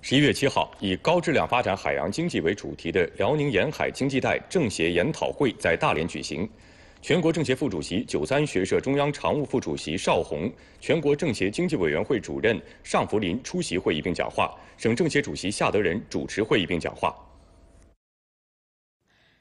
十一月七号，以高质量发展海洋经济为主题的辽宁沿海经济带政协研讨会在大连举行。全国政协副主席、九三学社中央常务副主席邵宏，全国政协经济委员会主任尚福林出席会议并讲话，省政协主席夏德仁主持会议并讲话。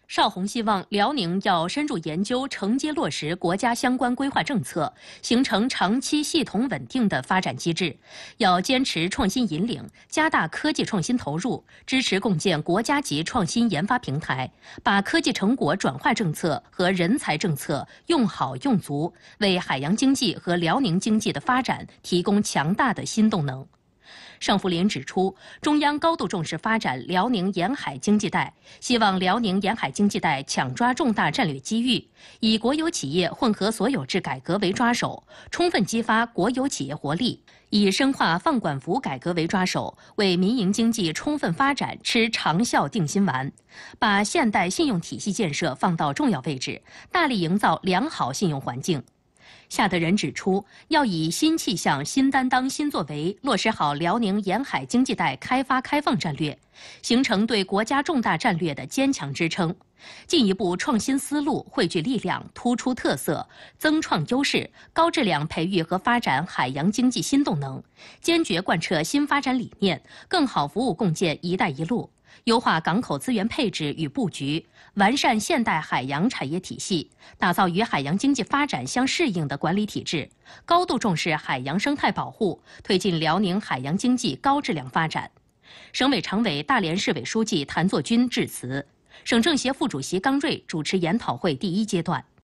邵宏希望辽宁要深入研究承接落实国家相关规划政策，形成长期系统稳定的发展机制。要坚持创新引领，加大科技创新投入，支持共建国家级创新研发平台，把科技成果转化政策和人才政策用好用足，为海洋经济和辽宁经济的发展提供强大的新动能。尚福林指出，中央高度重视发展辽宁沿海经济带，希望辽宁沿海经济带抢抓重大战略机遇，以国有企业混合所有制改革为抓手，充分激发国有企业活力；以深化放管服改革为抓手，为民营经济充分发展吃长效定心丸，把现代信用体系建设放到重要位置，大力营造良好信用环境。夏德仁指出，要以新气象、新担当、新作为，落实好辽宁沿海经济带开发开放战略，形成对国家重大战略的坚强支撑。进一步创新思路，汇聚力量，突出特色，增创优势，高质量培育和发展海洋经济新动能，坚决贯彻新发展理念，更好服务共建“一带一路”。优化港口资源配置与布局，完善现代海洋产业体系，打造与海洋经济发展相适应的管理体制，高度重视海洋生态保护，推进辽宁海洋经济高质量发展。省委常委、大连市委书记谭作军致辞，省政协副主席刚瑞主持研讨会第一阶段。